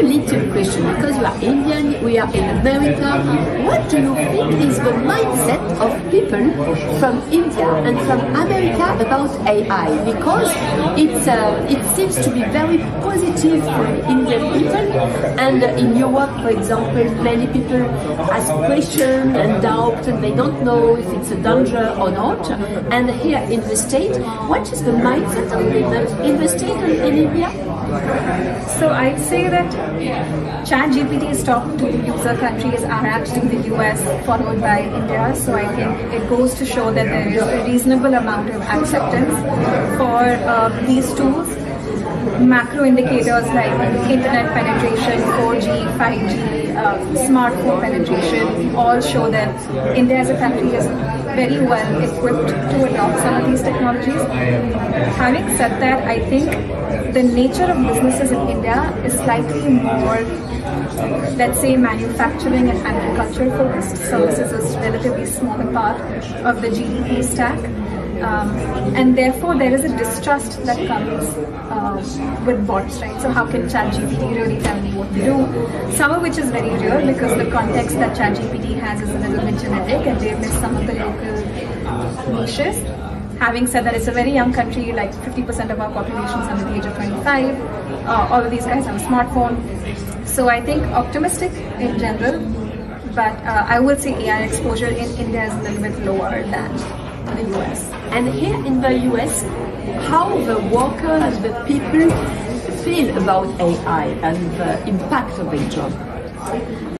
a little question because you are Indian, we are in America. What do you think is the mindset of people from India and from America about AI? Because it's uh, it seems to be very positive for Indian people, and in Europe, for example, many people ask questions and doubt, and they don't know if it's a danger or not. And here in the state, what is the mindset of people in the state and in India? So I'd say that ChatGPT's top two user countries are actually the US followed by India. So I think it goes to show that there is a reasonable amount of acceptance for uh, these tools. Macro indicators like internet penetration, 4G, 5G, uh, smartphone penetration all show that India as a country is very well equipped to adopt some of these technologies. Having said that, I think the nature of businesses in India is slightly more, let's say, manufacturing and agriculture focused. Services is a relatively smaller part of the GDP stack. Um, and therefore, there is a distrust that comes uh, with bots, right? So, how can ChatGPT really tell me what to do? Some of which is very real because the context that ChatGPT has is a little bit genetic and they miss some of the local niches. Having said that, it's a very young country, like 50% of our population is under the age of 25. Uh, all of these guys have a smartphone. So I think optimistic in general, but uh, I would say AI exposure in India is a little bit lower than the US. And here in the US, how the workers the people feel about AI and the impact of their job?